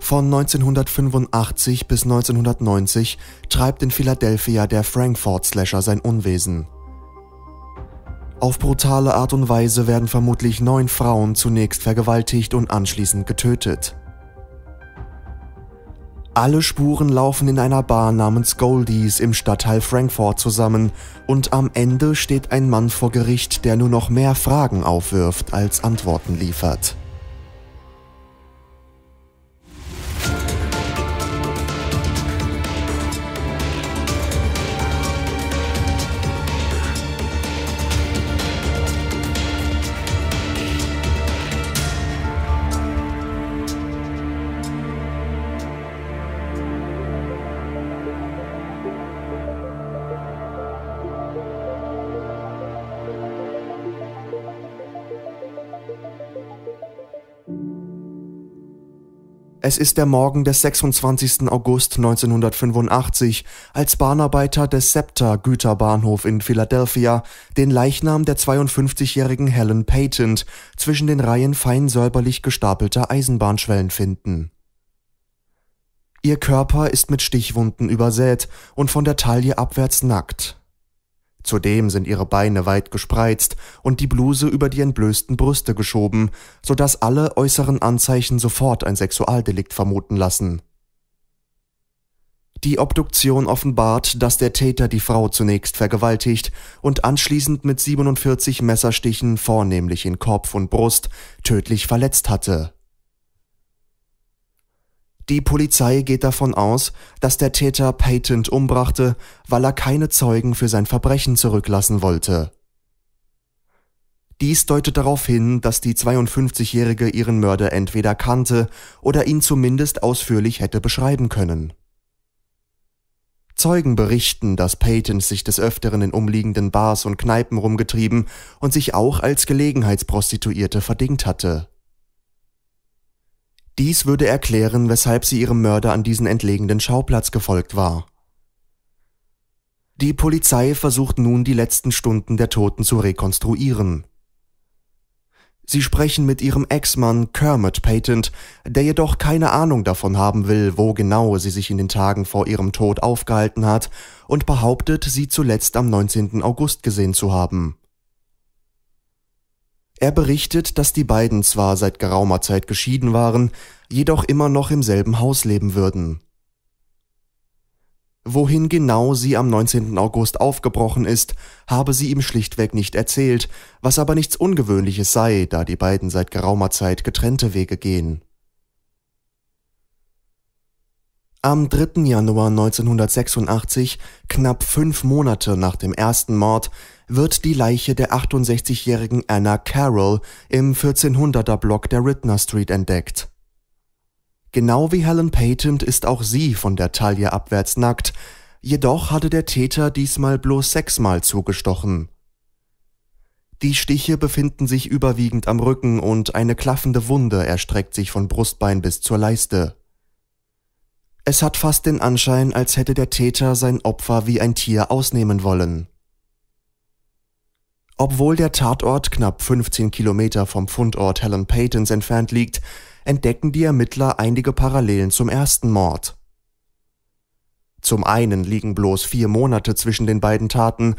Von 1985 bis 1990 treibt in Philadelphia der Frankfurt-Slasher sein Unwesen. Auf brutale Art und Weise werden vermutlich neun Frauen zunächst vergewaltigt und anschließend getötet. Alle Spuren laufen in einer Bar namens Goldies im Stadtteil Frankfurt zusammen und am Ende steht ein Mann vor Gericht, der nur noch mehr Fragen aufwirft als Antworten liefert. Es ist der Morgen des 26. August 1985, als Bahnarbeiter des SEPTA Güterbahnhof in Philadelphia den Leichnam der 52-jährigen Helen Patent zwischen den Reihen fein säuberlich gestapelter Eisenbahnschwellen finden. Ihr Körper ist mit Stichwunden übersät und von der Taille abwärts nackt. Zudem sind ihre Beine weit gespreizt und die Bluse über die entblößten Brüste geschoben, so dass alle äußeren Anzeichen sofort ein Sexualdelikt vermuten lassen. Die Obduktion offenbart, dass der Täter die Frau zunächst vergewaltigt und anschließend mit 47 Messerstichen vornehmlich in Kopf und Brust tödlich verletzt hatte die Polizei geht davon aus, dass der Täter Patent umbrachte, weil er keine Zeugen für sein Verbrechen zurücklassen wollte. Dies deutet darauf hin, dass die 52-Jährige ihren Mörder entweder kannte oder ihn zumindest ausführlich hätte beschreiben können. Zeugen berichten, dass Peyton sich des Öfteren in umliegenden Bars und Kneipen rumgetrieben und sich auch als Gelegenheitsprostituierte verdingt hatte. Dies würde erklären, weshalb sie ihrem Mörder an diesen entlegenen Schauplatz gefolgt war. Die Polizei versucht nun die letzten Stunden der Toten zu rekonstruieren. Sie sprechen mit ihrem Ex-Mann Kermit Patent, der jedoch keine Ahnung davon haben will, wo genau sie sich in den Tagen vor ihrem Tod aufgehalten hat und behauptet, sie zuletzt am 19. August gesehen zu haben. Er berichtet, dass die beiden zwar seit geraumer Zeit geschieden waren, jedoch immer noch im selben Haus leben würden. Wohin genau sie am 19. August aufgebrochen ist, habe sie ihm schlichtweg nicht erzählt, was aber nichts Ungewöhnliches sei, da die beiden seit geraumer Zeit getrennte Wege gehen. Am 3. Januar 1986, knapp fünf Monate nach dem ersten Mord, wird die Leiche der 68-jährigen Anna Carroll im 1400er Block der Ridner Street entdeckt. Genau wie Helen Patent ist auch sie von der Taille abwärts nackt, jedoch hatte der Täter diesmal bloß sechsmal zugestochen. Die Stiche befinden sich überwiegend am Rücken und eine klaffende Wunde erstreckt sich von Brustbein bis zur Leiste. Es hat fast den Anschein, als hätte der Täter sein Opfer wie ein Tier ausnehmen wollen. Obwohl der Tatort knapp 15 Kilometer vom Fundort Helen Paytons entfernt liegt, entdecken die Ermittler einige Parallelen zum ersten Mord. Zum einen liegen bloß vier Monate zwischen den beiden Taten,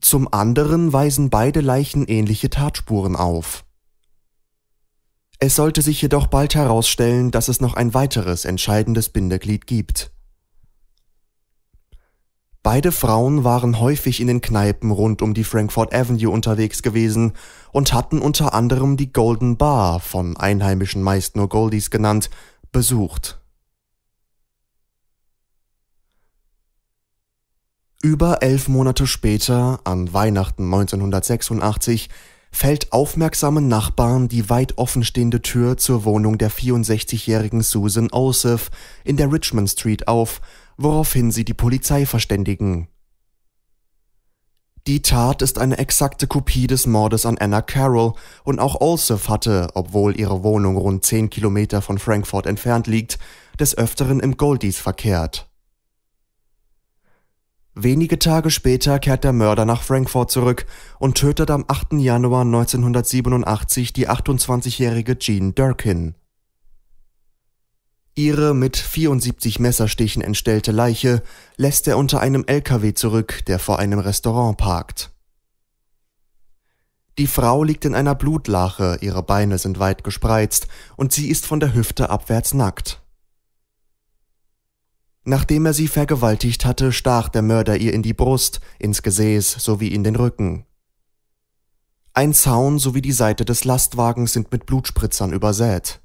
zum anderen weisen beide Leichen ähnliche Tatspuren auf. Es sollte sich jedoch bald herausstellen, dass es noch ein weiteres entscheidendes Bindeglied gibt. Beide Frauen waren häufig in den Kneipen rund um die Frankfurt Avenue unterwegs gewesen und hatten unter anderem die Golden Bar, von Einheimischen meist nur Goldies genannt, besucht. Über elf Monate später, an Weihnachten 1986, fällt aufmerksamen Nachbarn die weit offenstehende Tür zur Wohnung der 64-jährigen Susan Osef in der Richmond Street auf, woraufhin sie die Polizei verständigen. Die Tat ist eine exakte Kopie des Mordes an Anna Carroll und auch Olsef hatte, obwohl ihre Wohnung rund 10 Kilometer von Frankfurt entfernt liegt, des Öfteren im Goldies verkehrt. Wenige Tage später kehrt der Mörder nach Frankfurt zurück und tötet am 8. Januar 1987 die 28-jährige Jean Durkin. Ihre mit 74 Messerstichen entstellte Leiche lässt er unter einem LKW zurück, der vor einem Restaurant parkt. Die Frau liegt in einer Blutlache, ihre Beine sind weit gespreizt und sie ist von der Hüfte abwärts nackt. Nachdem er sie vergewaltigt hatte, stach der Mörder ihr in die Brust, ins Gesäß sowie in den Rücken. Ein Zaun sowie die Seite des Lastwagens sind mit Blutspritzern übersät.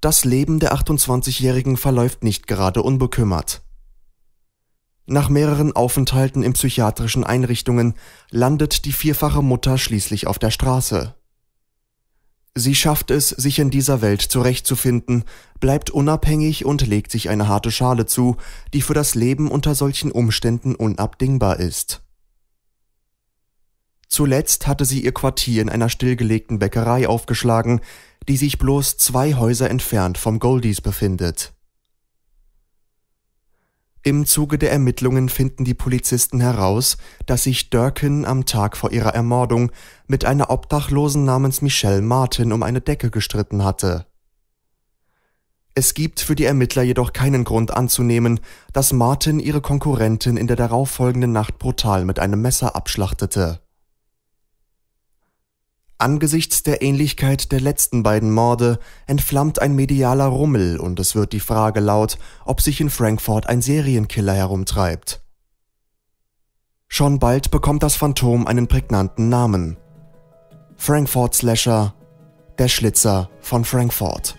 Das Leben der 28-Jährigen verläuft nicht gerade unbekümmert. Nach mehreren Aufenthalten in psychiatrischen Einrichtungen landet die vierfache Mutter schließlich auf der Straße. Sie schafft es, sich in dieser Welt zurechtzufinden, bleibt unabhängig und legt sich eine harte Schale zu, die für das Leben unter solchen Umständen unabdingbar ist. Zuletzt hatte sie ihr Quartier in einer stillgelegten Bäckerei aufgeschlagen, die sich bloß zwei Häuser entfernt vom Goldies befindet. Im Zuge der Ermittlungen finden die Polizisten heraus, dass sich Durkin am Tag vor ihrer Ermordung mit einer Obdachlosen namens Michelle Martin um eine Decke gestritten hatte. Es gibt für die Ermittler jedoch keinen Grund anzunehmen, dass Martin ihre Konkurrentin in der darauffolgenden Nacht brutal mit einem Messer abschlachtete. Angesichts der Ähnlichkeit der letzten beiden Morde entflammt ein medialer Rummel und es wird die Frage laut, ob sich in Frankfurt ein Serienkiller herumtreibt. Schon bald bekommt das Phantom einen prägnanten Namen. Frankfurt Slasher, der Schlitzer von Frankfurt.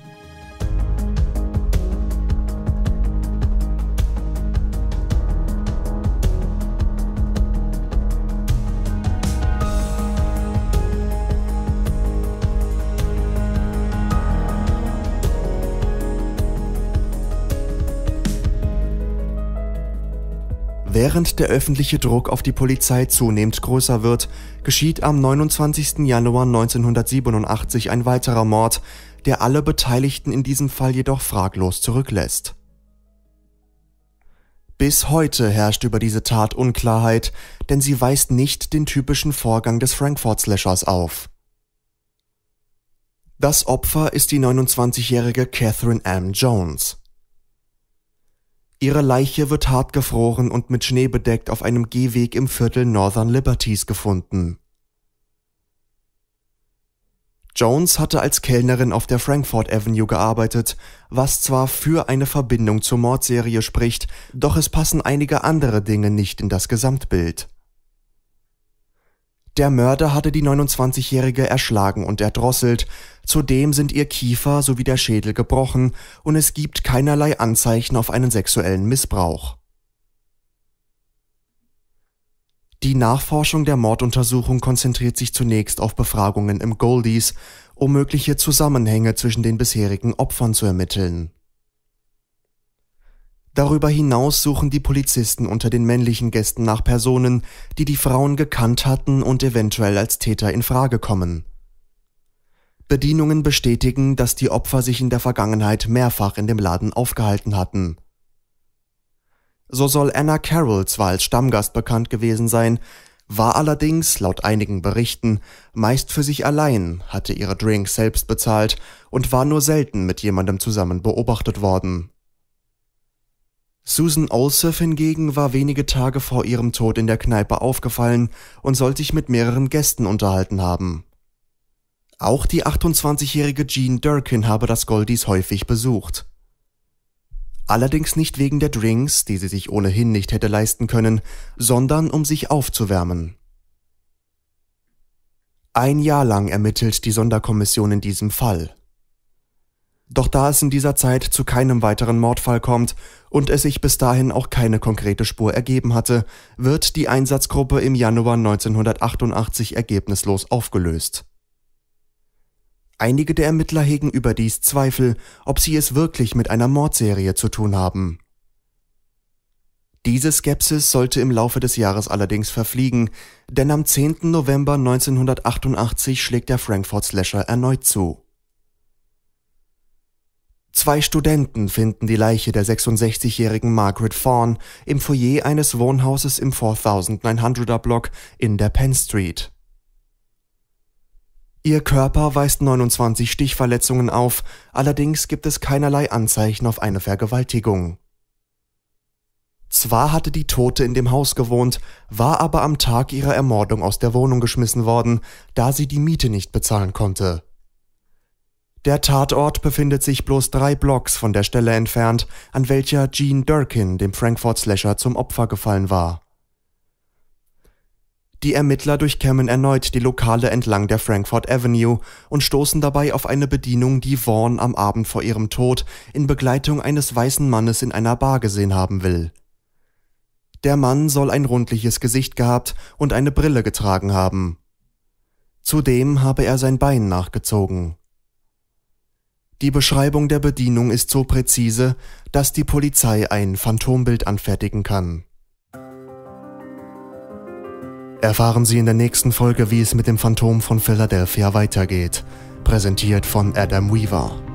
Während der öffentliche Druck auf die Polizei zunehmend größer wird, geschieht am 29. Januar 1987 ein weiterer Mord, der alle Beteiligten in diesem Fall jedoch fraglos zurücklässt. Bis heute herrscht über diese Tat Unklarheit, denn sie weist nicht den typischen Vorgang des Frankfurt Slashers auf. Das Opfer ist die 29-jährige Catherine M. Jones. Ihre Leiche wird hart gefroren und mit Schnee bedeckt auf einem Gehweg im Viertel Northern Liberties gefunden. Jones hatte als Kellnerin auf der Frankfurt Avenue gearbeitet, was zwar für eine Verbindung zur Mordserie spricht, doch es passen einige andere Dinge nicht in das Gesamtbild. Der Mörder hatte die 29-Jährige erschlagen und erdrosselt, zudem sind ihr Kiefer sowie der Schädel gebrochen und es gibt keinerlei Anzeichen auf einen sexuellen Missbrauch. Die Nachforschung der Morduntersuchung konzentriert sich zunächst auf Befragungen im Goldies, um mögliche Zusammenhänge zwischen den bisherigen Opfern zu ermitteln Darüber hinaus suchen die Polizisten unter den männlichen Gästen nach Personen, die die Frauen gekannt hatten und eventuell als Täter in Frage kommen. Bedienungen bestätigen, dass die Opfer sich in der Vergangenheit mehrfach in dem Laden aufgehalten hatten. So soll Anna Carroll zwar als Stammgast bekannt gewesen sein, war allerdings, laut einigen Berichten, meist für sich allein, hatte ihre Drinks selbst bezahlt und war nur selten mit jemandem zusammen beobachtet worden Susan Olseth hingegen war wenige Tage vor ihrem Tod in der Kneipe aufgefallen und soll sich mit mehreren Gästen unterhalten haben. Auch die 28-jährige Jean Durkin habe das Goldies häufig besucht. Allerdings nicht wegen der Drinks, die sie sich ohnehin nicht hätte leisten können, sondern um sich aufzuwärmen. Ein Jahr lang ermittelt die Sonderkommission in diesem Fall. Doch da es in dieser Zeit zu keinem weiteren Mordfall kommt und es sich bis dahin auch keine konkrete Spur ergeben hatte, wird die Einsatzgruppe im Januar 1988 ergebnislos aufgelöst. Einige der Ermittler hegen überdies Zweifel, ob sie es wirklich mit einer Mordserie zu tun haben. Diese Skepsis sollte im Laufe des Jahres allerdings verfliegen, denn am 10. November 1988 schlägt der Frankfurt Slasher erneut zu. Zwei Studenten finden die Leiche der 66-jährigen Margaret Fawn im Foyer eines Wohnhauses im 4900er Block in der Penn Street. Ihr Körper weist 29 Stichverletzungen auf, allerdings gibt es keinerlei Anzeichen auf eine Vergewaltigung. Zwar hatte die Tote in dem Haus gewohnt, war aber am Tag ihrer Ermordung aus der Wohnung geschmissen worden, da sie die Miete nicht bezahlen konnte. Der Tatort befindet sich bloß drei Blocks von der Stelle entfernt, an welcher Jean Durkin dem Frankfurt Slasher zum Opfer gefallen war. Die Ermittler durchkämmen erneut die Lokale entlang der Frankfurt Avenue und stoßen dabei auf eine Bedienung, die Vaughn am Abend vor ihrem Tod in Begleitung eines weißen Mannes in einer Bar gesehen haben will. Der Mann soll ein rundliches Gesicht gehabt und eine Brille getragen haben. Zudem habe er sein Bein nachgezogen. Die Beschreibung der Bedienung ist so präzise, dass die Polizei ein Phantombild anfertigen kann. Erfahren Sie in der nächsten Folge, wie es mit dem Phantom von Philadelphia weitergeht, präsentiert von Adam Weaver.